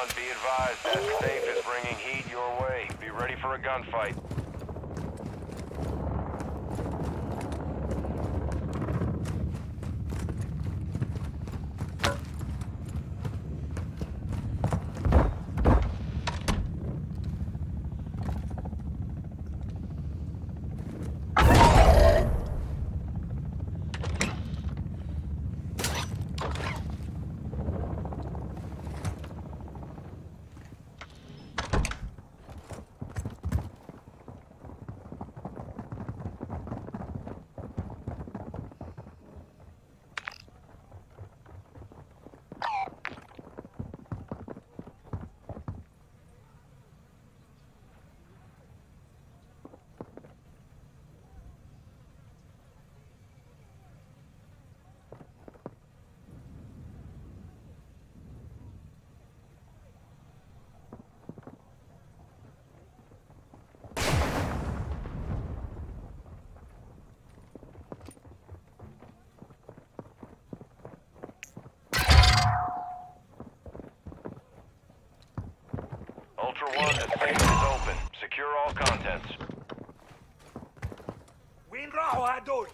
Be advised that safe is bringing heat your way. Be ready for a gunfight. Ultra One, the space is open. Secure all contents. Winrao Adoi!